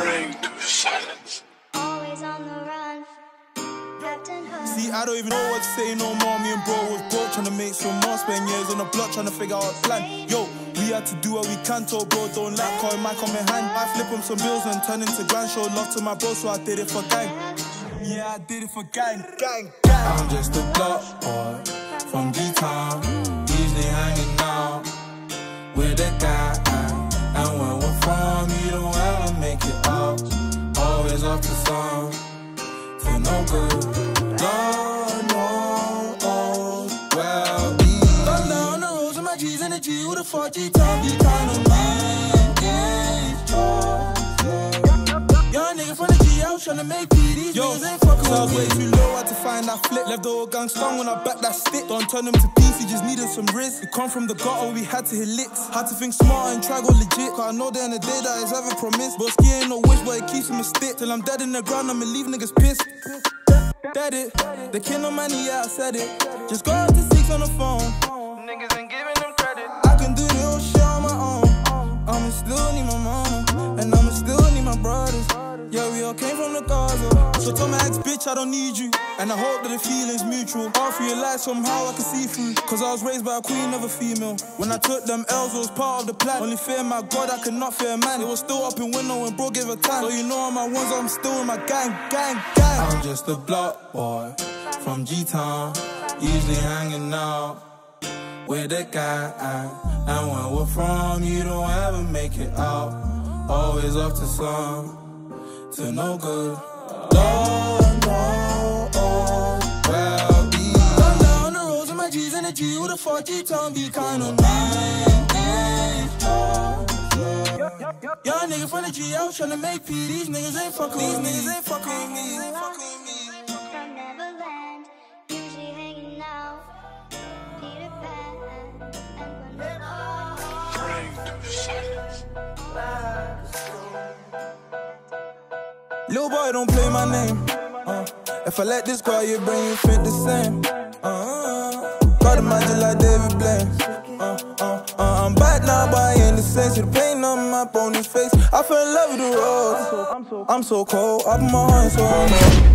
praying to silence. Always on the run. See, I don't even know what to say no more. Me and bro was both trying to make some more. Spend years on the block trying to figure out a plan. Yo, we had to do what we can. Told bro, don't lack, call my come in hand. I flip him some bills and turn into grand. Show love to my bro, so I did it for gang. Yeah, I did it for gang, gang, gang. I'm just a block boy from D-Town. easily hanging out with a guy. Always up to some, to no good. Knows oh, well be. Gone down the roads with my G's and the G with a 4G town, be kind of Young tryna make P. These Yo, niggas ain't fucking with way too low, had to find that flip. Left the whole gang stung when I back that stick. Don't turn them to peace, he just needed some risk. We come from the gutter, we had to hit licks. Had to think smart and try go legit. Cause I know that in the day that is ever promised. But ski ain't no wish, but it keeps him a stick. Till I'm dead in the ground, I'ma leave niggas pissed. Dead it. The kid no money, yeah, I said it. Just go out to six on the phone. Came from the Gaza. So tell my ex bitch I don't need you. And I hope that the feeling's mutual. All your life, somehow I can see through. Cause I was raised by a queen of a female. When I took them L's, it was part of the plan. Only fear my God, I could not fear man. It was still up in window when bro gave a time. So you know on my ones, I'm still in my gang, gang, gang. I'm just a block boy from G-Town, usually hanging out with a guy. And when we're from, you don't ever make it out. Always up to some, to no good. Lord knows oh, well be. Gone down the roads with my G's and the G with a 4G town, be kind of Young nigga from the G, I was tryna make P. These niggas ain't fucking with me. These niggas ain't fucking with me. Little boy, don't play my name. Uh, if I let this go, your brain, you fit the same. Uh, got the magic like David Blaine. Uh, uh, uh, I'm back now, but I ain't the same. See the pain on my bony face. I fell in love with the road. I'm so cold, up my heart, so I'm